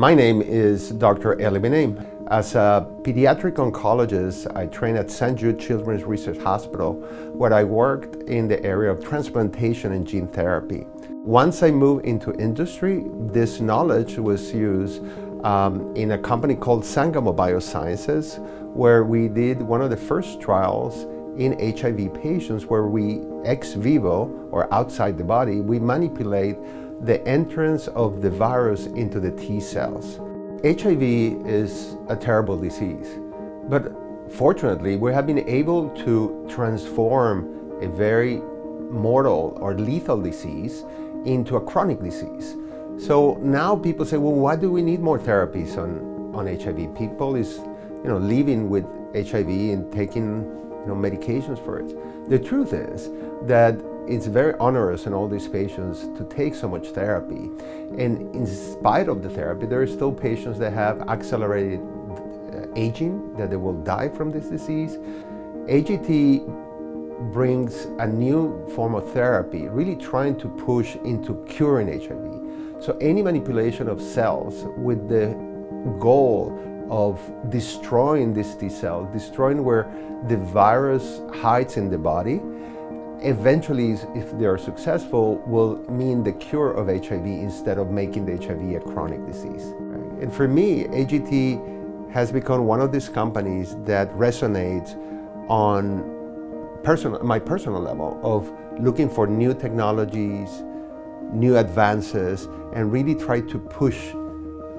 My name is Dr. Ely Benaim. As a pediatric oncologist, I trained at St. Jude Children's Research Hospital, where I worked in the area of transplantation and gene therapy. Once I moved into industry, this knowledge was used um, in a company called Sangamo Biosciences, where we did one of the first trials in HIV patients where we ex vivo, or outside the body, we manipulate the entrance of the virus into the T cells. HIV is a terrible disease, but fortunately we have been able to transform a very mortal or lethal disease into a chronic disease. So now people say, well, why do we need more therapies on, on HIV? People is, you know, living with HIV and taking, you know, medications for it. The truth is that it's very onerous in all these patients to take so much therapy. And in spite of the therapy, there are still patients that have accelerated uh, aging, that they will die from this disease. AGT brings a new form of therapy, really trying to push into curing HIV. So any manipulation of cells with the goal of destroying this T cell, destroying where the virus hides in the body, eventually, if they are successful, will mean the cure of HIV instead of making the HIV a chronic disease. And for me, AGT has become one of these companies that resonates on personal, my personal level of looking for new technologies, new advances, and really try to push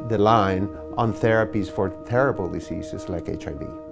the line on therapies for terrible diseases like HIV.